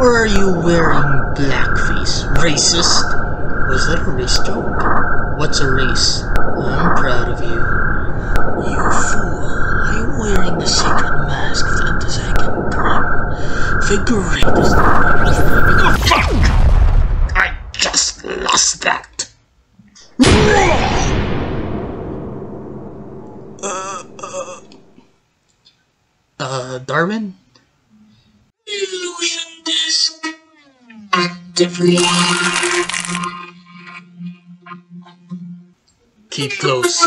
Or are you wearing blackface? Racist? Was that a race joke? What's a race? I'm proud of you. You fool. Are you wearing the sacred mask of the Antizagan Grim? Is the Oh, fuck! I just lost that. Uh, Darwin? Keep close.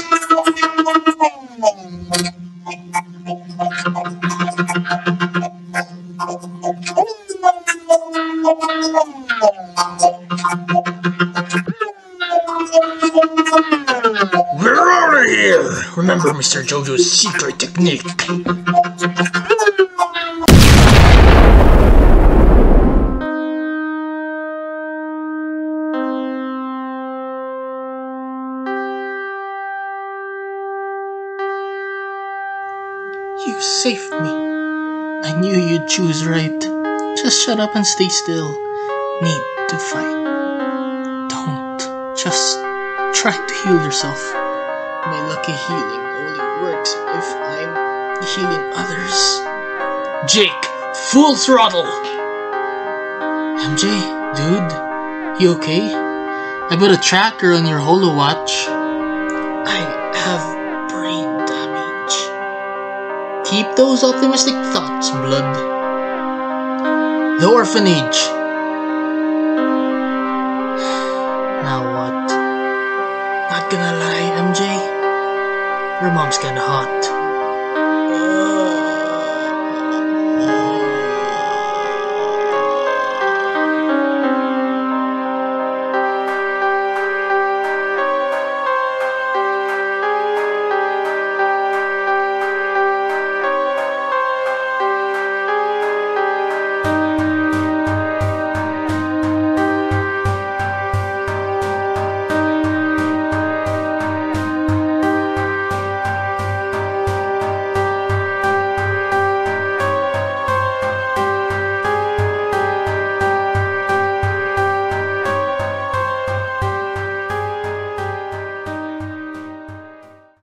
We're out of here! Remember Mr. Jojo's secret technique. You saved me. I knew you'd choose right. Just shut up and stay still. Need to fight. Don't. Just try to heal yourself. My lucky healing only works if I'm healing others. Jake, full throttle! MJ, dude, you okay? I put a tracker on your holo watch. I have Keep those optimistic thoughts, blood. The orphanage. Now what? Not gonna lie, MJ. Your mom's kinda hot.